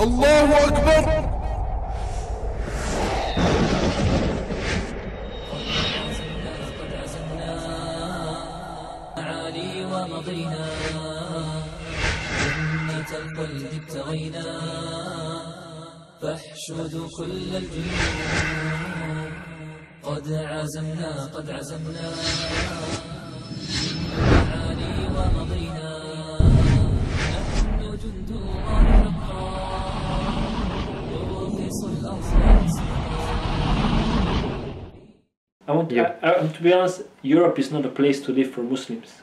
الله أكبر. ومضينا. جنة القلب ابتغينا. فاحشدوا كل الجنود قد عزمنا قد عزمنا. معالي ومضينا. Yeah. I, I, to be honest, Europe is not a place to live for Muslims.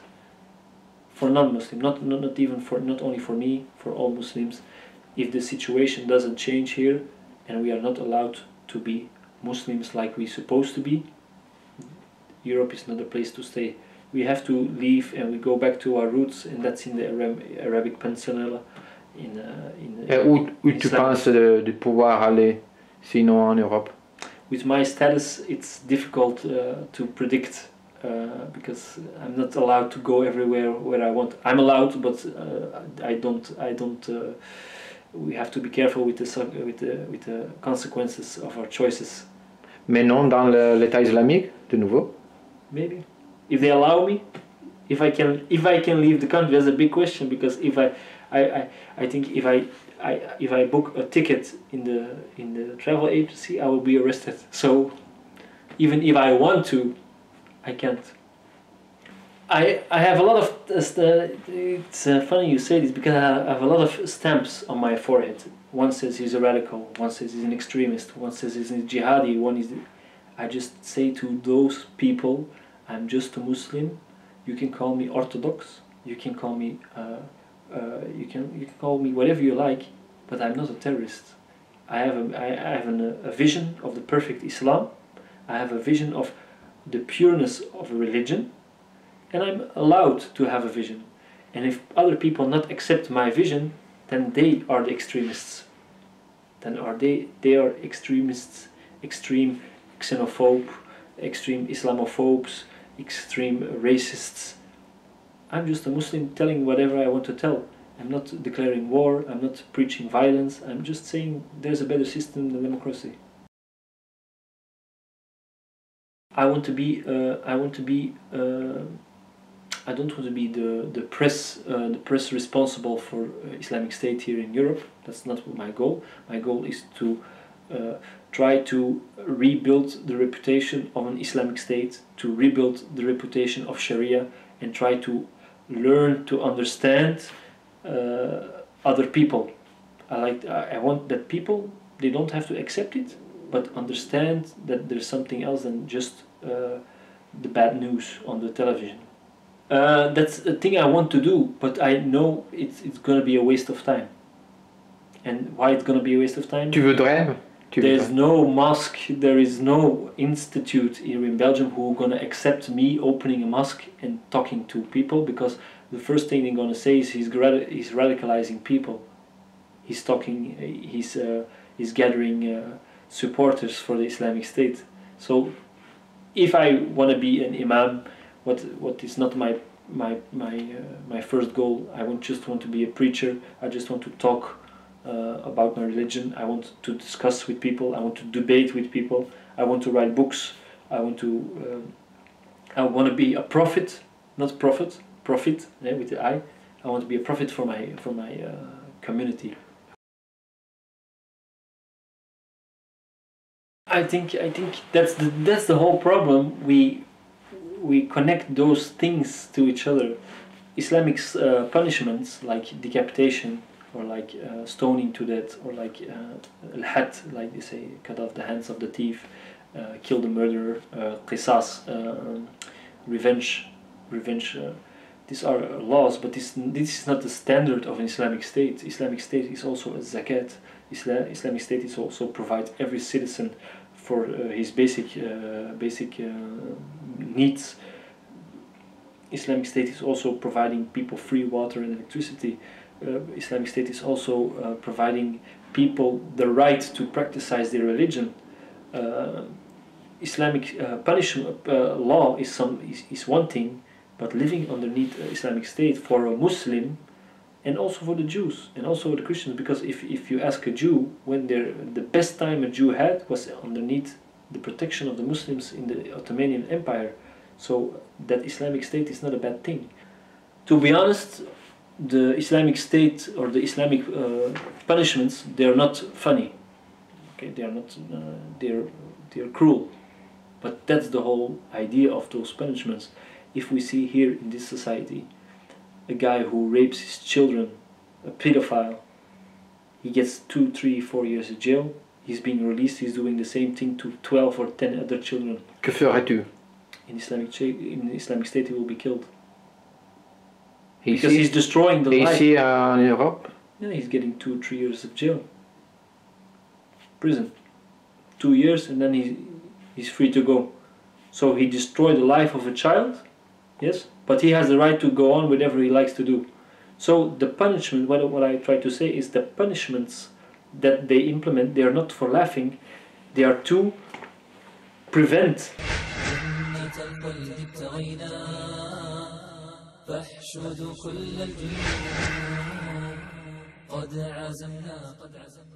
For non-Muslim, not, not not even for not only for me, for all Muslims. If the situation doesn't change here, and we are not allowed to be Muslims like we're supposed to be, Europe is not a place to stay. We have to leave and we go back to our roots, and that's in the Arab, Arabic Peninsula, in uh, in. Et où, où tu penses de, de pouvoir aller, sinon en Europe with my status, it's difficult uh, to predict uh, because I'm not allowed to go everywhere where I want. I'm allowed, but uh, I don't. I don't. Uh, we have to be careful with the with the with the consequences of our choices. Mais non dans l'État islamique, de nouveau. Maybe if they allow me, if I can, if I can leave the country, that's a big question because if I, I, I, I think if I. I, if I book a ticket in the in the travel agency, I will be arrested. So, even if I want to, I can't. I I have a lot of uh, it's uh, funny you say this because I have a lot of stamps on my forehead. One says he's a radical, one says he's an extremist, one says he's a jihadi, one is. I just say to those people, I'm just a Muslim. You can call me Orthodox. You can call me. Uh, uh, you can you can call me whatever you like, but I'm not a terrorist. I have a I have an, a vision of the perfect Islam. I have a vision of the pureness of a religion, and I'm allowed to have a vision. And if other people not accept my vision, then they are the extremists. Then are they they are extremists, extreme xenophobe, extreme Islamophobes, extreme racists. I'm just a Muslim telling whatever I want to tell. I'm not declaring war, I'm not preaching violence, I'm just saying there's a better system than democracy. I want to be, uh, I want to be, uh, I don't want to be the, the press, uh, the press responsible for uh, Islamic State here in Europe. That's not my goal. My goal is to uh, try to rebuild the reputation of an Islamic State, to rebuild the reputation of Sharia, and try to learn to understand uh, other people. I like. I want that people they don't have to accept it, but understand that there's something else than just uh, the bad news on the television. Uh, that's a thing I want to do, but I know it's it's gonna be a waste of time. And why it's gonna be a waste of time? Tu tu There's no mosque, there is no institute here in Belgium who are gonna accept me opening a mosque and talking to people because the first thing they're gonna say is he's he's radicalizing people. He's talking, he's uh, he's gathering uh, supporters for the Islamic State. So, if I wanna be an imam, what what is not my my my uh, my first goal. I want just want to be a preacher. I just want to talk uh, about my religion. I want to discuss with people. I want to debate with people. I want to write books. I want to. um I want to be a prophet, not prophet, prophet eh, with the I. I want to be a prophet for my for my uh, community. I think I think that's the that's the whole problem. We we connect those things to each other. Islamic uh, punishments like decapitation or like uh, stoning to death or like uh, al-had, like they say, cut off the hands of the thief, uh, kill the murderer, uh, qisas, uh, revenge, revenge. Uh, these are laws, but this this is not the standard of an Islamic state. Islamic state is also a zakat. Isla- Islamic state is also provide every citizen for uh, his basic basic needs. Islamic State is also providing people free water and electricity. Uh, Islamic State is also uh, providing people the right to practice their religion. Uh, Islamic uh, punishment uh, law is some is, is one thing, but living underneath uh, Islamic State for a Muslim and also for the Jews and also the Christians because if, if you ask a Jew when the best time a Jew had was underneath the protection of the Muslims in the Ottoman Empire so that Islamic State is not a bad thing to be honest the Islamic State or the Islamic uh, punishments they are not funny okay they are not uh, they're they're cruel but that's the whole idea of those punishments if we see here in this society a guy who rapes his children, a pedophile, he gets two, three, four years in jail. He's being released. He's doing the same thing to 12 or 10 other children. Que ferais-tu in Islamic in Islamic State, he will be killed. He because sees, he's destroying the life. Is he uh, in Europe? Yeah, he's getting two, three years of jail, prison, two years, and then he he's free to go. So he destroyed the life of a child, yes, but he has the right to go on whatever he likes to do. So the punishment, what, what I try to say is the punishments that they implement, they are not for laughing, they are to prevent. ابتغينا فاحشد كل الجيوب قد عزمنا قد عزمنا.